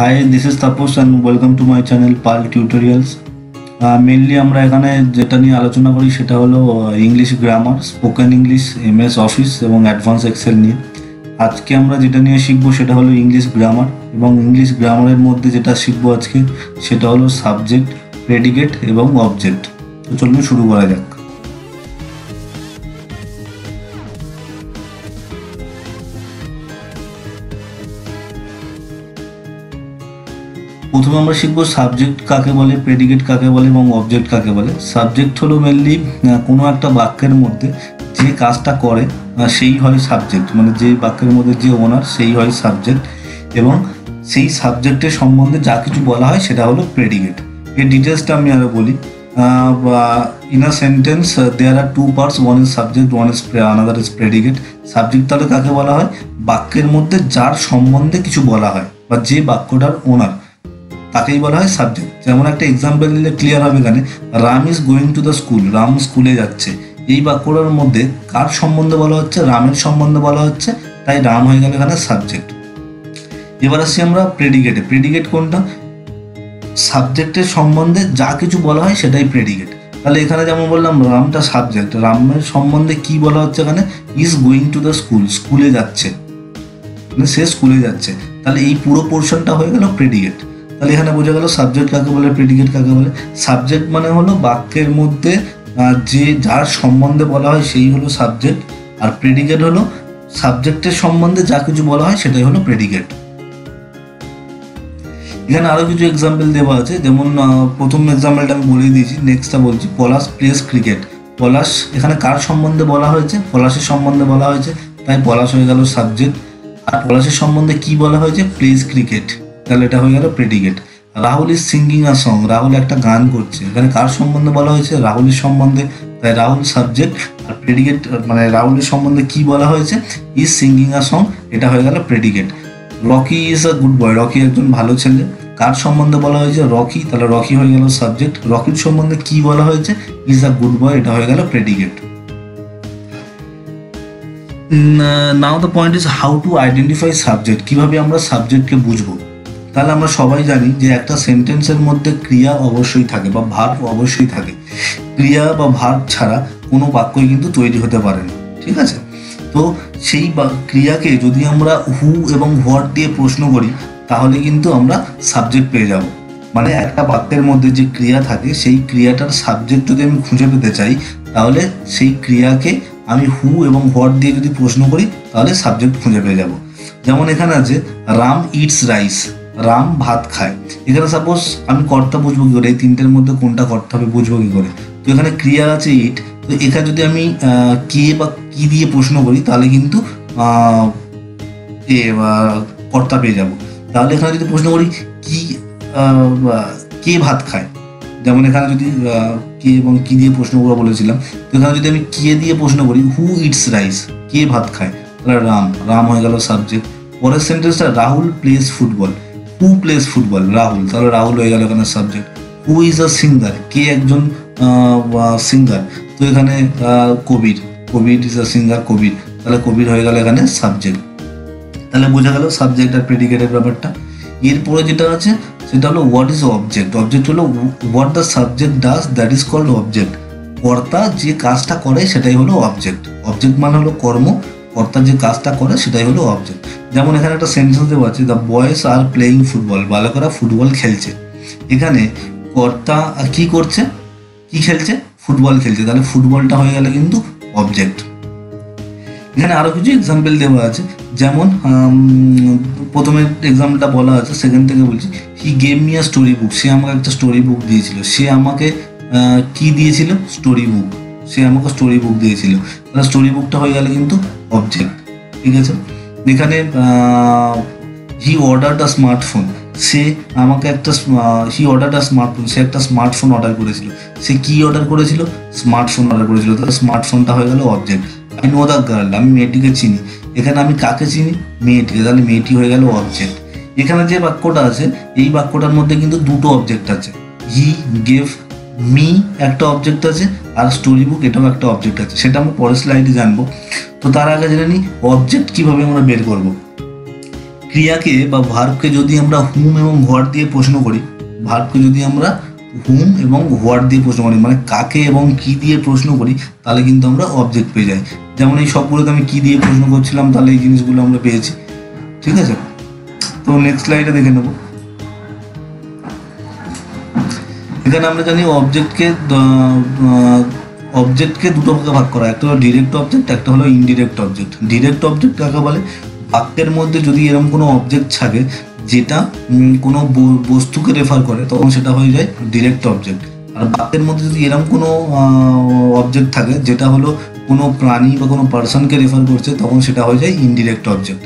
Hi this is Tapas and welcome to my channel Pal tutorials mainly আমরা এখানে যেটা নিয়ে আলোচনা করি সেটা হলো English grammar spoken English M S office এবং অ্যাডভান্স এক্সেল নিয়ে। আজকে আমরা যেটা নিয়ে শিখব সেটা হলো ইংলিশ গ্রামার এবং ইংলিশ গ্রামারের মধ্যে যেটা শিখব আজকে সেটা হলো সাবজেক্ট প্রেডিকেট এবং অবজেক্ট তো চলুন শুরু করা যাক। প্রথমে আমরা শিখব সাবজেক্ট কাকে বলে প্রেডিকেট কাকে বলে এবং অবজেক্ট কাকে বলে। সাবজেক্ট হলো মেনলি কোনো একটা বাক্যের মধ্যে যে কাজটা করে সেই হয় সাবজেক্ট মানে যে বাক্যের মধ্যে যে ওনার সেই হয় সাবজেক্ট এবং সেই সাবজেক্টের সম্বন্ধে যা কিছু বলা হয় সেটা হলো প্রেডিকেট এর ডিটেলসটা আমি আরও বলি। In a sentence there are two parts one is subject one is another is predicate subject তাহলে কাকে বলা হয়? বাক্যের মধ্যে যার সম্বন্ধে কিছু বলা হয় বা যে বাক্যটার ওনার তাকেই বলা হয় সাবজেক্ট যেমন একটা এক্সাম্পল দিলে ক্লিয়ার হবে এখানে, Ram is going to the school Ram স্কুলে যাচ্ছে। এই বাক্যটার মধ্যে কার সম্বন্ধে বলা হচ্ছে? রামের সম্বন্ধে বলা হচ্ছে, তাই রাম হয়ে গেল এখানে সাবজেক্ট এবার আসছি আমরা প্রেডিকেটে প্রেডিকেট কোনটা? সাবজেক্টের সম্বন্ধে যা কিছু বলা হয় সেটাই প্রেডিকেট তাহলে এখানে যেমন বললাম, রামটা সাবজেক্ট রামের সম্বন্ধে কি বলা হচ্ছে এখানে? Is going to the school স্কুলে যাচ্ছে। মানে সে স্কুলে যাচ্ছে। তাহলে এই পুরো পোর্শনটা হয়ে গেল প্রেডিকেট তাহলে এখানে বোঝা গেল সাবজেক্ট কাকে বলে প্রেডিকেট কাকে বলে। সাবজেক্ট মানে হলো বাক্যের মধ্যে যে যার সম্বন্ধে বলা হয় সেই হলো সাবজেক্ট আর প্রেডিকেট হলো সাবজেক্টের সম্বন্ধে যা কিছু বলা হয় সেটাই হলো প্রেডিকেট এখানে আরও কিছু এক্সাম্পল দেওয়া আছে, যেমন প্রথম এক্সাম্পলটা আমি বলে দিয়েছি নেক্সটটা বলছি, পলাশ প্লেস ক্রিকেট পলাশ, এখানে কার সম্বন্ধে বলা হয়েছে? পলাশের সম্বন্ধে বলা হয়েছে, তাই পলাশ হয়ে গেল সাবজেক্ট আর পলাশের সম্বন্ধে কি বলা হয়েছে? প্লেস ক্রিকেট তাহলে এটা হয়ে গেল predicate Rahul is singing a song Rahul একটা গান করছে। এখানে কার সম্বন্ধে বলা হয়েছে? রাহুলের সম্বন্ধে। তাই রাহুল সাবজেক্ট আর প্রেডিকেট মানে রাহুলের সম্বন্ধে কি বলা হয়েছে? ইজ সিঙ্গিং আ সং এটা হয়ে গেল predicate Rocky is a good boy Rocky একজন ভালো ছেলে। কার সম্বন্ধে বলা হয়েছে? রকি। তাহলে রকি হয়ে গেল সাবজেক্ট রকির সম্বন্ধে কি বলা হয়েছে? ইজ আ গুড বয় এটা হয়ে গেল predicate now the point is how to identify subject কীভাবে আমরা সাবজেক্টকে বুঝব? তাহলে আমরা সবাই জানি যে একটা সেন্টেন্সের মধ্যে ক্রিয়া অবশ্যই থাকে বা ভার্ব অবশ্যই থাকে। ক্রিয়া বা ভার্ব ছাড়া কোনো বাক্যই কিন্তু তৈরি হতে পারে না, ঠিক আছে? তো সেই ক্রিয়াকে যদি আমরা হু এবং হোয়াট দিয়ে প্রশ্ন করি, তাহলে কিন্তু আমরা সাবজেক্ট পেয়ে যাব। মানে একটা বাক্যের মধ্যে যে ক্রিয়া থাকে, সেই ক্রিয়াটার সাবজেক্ট যদি আমি খুঁজে পেতে চাই, তাহলে সেই ক্রিয়াকে আমি হু এবং হোয়াট দিয়ে যদি প্রশ্ন করি, তাহলে সাবজেক্ট খুঁজে পেয়ে যাব। যেমন এখানে আছে রাম ইটস রাইস রাম ভাত খায়। এখানে সাপোজ আমি কর্তা বুঝব কি করে? এই তিনটের মধ্যে কোনটা করতে হবে বুঝব কি করে? তো এখানে ক্রিয়া আছে ইট তো এখানে যদি আমি কে বা কি দিয়ে প্রশ্ন করি, তাহলে কিন্তু কর্তা পেয়ে যাব। তাহলে এখানে যদি প্রশ্ন করি, কি কে ভাত খায়? যেমন এখানে যদি কে এবং কি দিয়ে প্রশ্ন করা বলেছিলাম, তো এখানে যদি আমি কে দিয়ে প্রশ্ন করি হু ইটস রাইস কে ভাত খায়? তাহলে রাম। রাম হয়ে গেল সাবজেক্ট পরের সেন্টেন্সটা Rahul plays football who plays football Rahul তাহলে রাহুল হয়ে গেল এখানে subject who is a singer কে একজন সিঙ্গার তো এখানে কবির। কবির ইজ আ সিঙ্গার কবির। তাহলে কবির হয়ে গেল এখানে সাবজেক্ট তাহলে বোঝা গেল সাবজেক্ট আর প্রেডিকেটের ব্যাপারটা। এরপরে যেটা আছে, সেটা হলো হোয়াট ইজ অবজেক্ট অবজেক্ট হলো what the subject does that is called object কর্তা যে কাজটা করে সেটাই হলো অবজেক্ট অবজেক্ট মানে হলো কর্ম কর্তা যে কাজটা করে সেটাই হলো অবজেক্ট যেমন এখানে একটা সেন্টেন্স দেওয়া আছে the boys are playing football বালকরা football খেলছে। এখানে কর্তা কি করছে? কি খেলছে? ফুটবল খেলছে। তাহলে ফুটবলটা হয়ে গেলে কিন্তু অবজেক্ট এখানে আরও কিছু এক্সাম্পল দেওয়া আছে। যেমন প্রথমে এক্সাম্পলটা বলা আছে সেকেন্ড থেকে বলছি he gave me a story book সে আমাকে একটা স্টোরি বুক দিয়েছিল। সে আমাকে কি দিয়েছিল? স্টোরি বুক সে আমাকে স্টোরি বুক দিয়েছিল। তাহলে স্টোরি বুকটা হয়ে গেলে কিন্তু অবজেক্ট ঠিক আছে? এখানে হি অর্ডার দ্য স্মার্টফোন সে আমাকে একটা হি অর্ডার দ্য স্মার্টফোন সে একটা স্মার্টফোন অর্ডার করেছিল। সে কি অর্ডার করেছিল? স্মার্টফোন অর্ডার করেছিল। তাহলে স্মার্টফোনটা হয়ে গেল object I know the girl আমি মেয়েটিকে চিনি। এখানে আমি কাকে চিনি? মেয়েটিকে। তাহলে মেয়েটি হয়ে গেল অবজেক্ট এখানে যে বাক্যটা আছে, এই বাক্যটার মধ্যে কিন্তু দুটো অবজেক্ট আছে। হি গেভ মি একটা অবজেক্ট আছে, আর স্টোরি বুক এটাও একটা অবজেক্ট আছে। সেটা আমরা পরের স্লাইডে জানব। তো তার আগে জেনে নিই অবজেক্ট কীভাবে আমরা বের করব? ক্রিয়াকে বা ভার্বকে যদি আমরা হুম এবং হোয়াট দিয়ে প্রশ্ন করি ভার্বকে যদি আমরা হুম এবং হোয়াট দিয়ে প্রশ্ন করি মানে কাকে এবং কি দিয়ে প্রশ্ন করি, তাহলে কিন্তু আমরা অবজেক্ট পেয়ে যাই। যেমন এই সবগুলোতে আমি কি দিয়ে প্রশ্ন করছিলাম, তাহলে এই জিনিসগুলো আমরা পেয়েছি। ঠিক আছে? তো নেক্সট স্লাইডে দেখে নেব। এখানে আমরা জানি অবজেক্টকে অবজেক্টকে দুটো ভাগে ভাগ করা একটা হলো ডিরেক্ট অবজেক্ট একটা হলো ইনডিরেক্ট অবজেক্ট ডিরেক্ট অবজেক্ট কাকে বলে? বাক্যের মধ্যে যদি এরকম কোনো অবজেক্ট থাকে, যেটা কোনো বস্তুকে রেফার করে, তখন সেটা হয়ে যায় ডিরেক্ট অবজেক্ট আর বাক্যের মধ্যে যদি এরকম কোনো অবজেক্ট থাকে, যেটা হলো কোনো প্রাণী বা কোনো পার্সনকে রেফার করছে, তখন সেটা হয়ে যায় ইনডিরেক্ট অবজেক্ট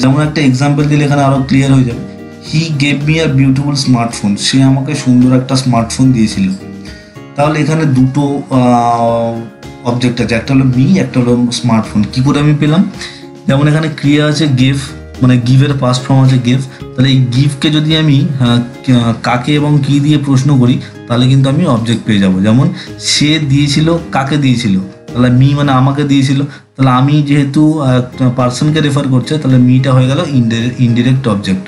যেমন একটা এক্সাম্পল দিলে এখানে আরও ক্লিয়ার হয়ে যাবে। He gave me a beautiful smartphone সে আমাকে সুন্দর একটা স্মার্টফোন দিয়েছিল। তাহলে এখানে দুটো অবজেক্ট আছে। একটা হলো মি একটা হলো স্মার্টফোন কি করে আমি পেলাম? যেমন এখানে ক্রিয়া আছে গেভ মানে গিভের পাস্ট ফর্ম আছে গেভ তাহলে এই গিভকে যদি আমি কাকে এবং কি দিয়ে প্রশ্ন করি, তাহলে কিন্তু আমি অবজেক্ট পেয়ে যাব। যেমন সে দিয়েছিল, কাকে দিয়েছিল? তাহলে মি মানে আমাকে দিয়েছিল। তাহলে আমি যেহেতু পার্সনকে রেফার করছে, তাহলে মিটা হয়ে গেল ইনডিরেক্ট অবজেক্ট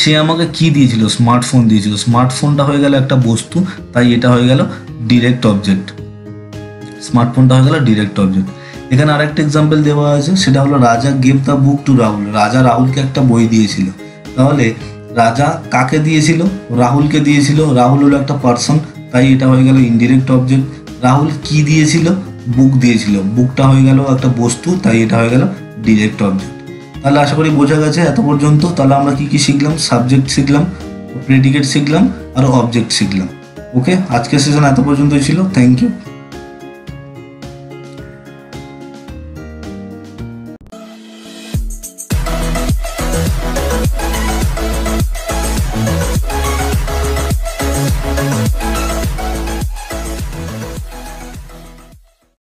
সে আমাকে কি দিয়েছিল? স্মার্টফোন দিয়েছিল। স্মার্টফোনটা হয়ে গেল একটা বস্তু, তাই এটা হয়ে গেল ডিরেক্ট অবজেক্ট স্মার্টফোনটা হয়ে গেল ডিরেক্ট অবজেক্ট এখানে আরেকটা এক্সাম্পল দেওয়া আছে, সেটা হলো Raja gave the book to Rahul. Raja রাহুলকে একটা বই দিয়েছিল। তাহলে রাজা কাকে দিয়েছিল? রাহুলকে দিয়েছিল। রাহুল হলো একটা পার্সন তাই এটা হয়ে গেল ইনডিরেক্ট অবজেক্ট রাহুল কি দিয়েছিল? বুক দিয়েছিল। বুকটা হয়ে গেল একটা বস্তু, তাই এটা হয়ে গেল ডিরেক্ট অবজেক্ট তাহলে আশা করি বোঝা গেছে, এত পর্যন্ত। তাহলে আমরা কি কি শিখলাম? সাবজেক্ট শিখলাম প্রেডিকেট শিখলাম, আর অবজেক্ট শিখলাম। ওকে আজকের সেশন এত পর্যন্তই ছিল। Thank you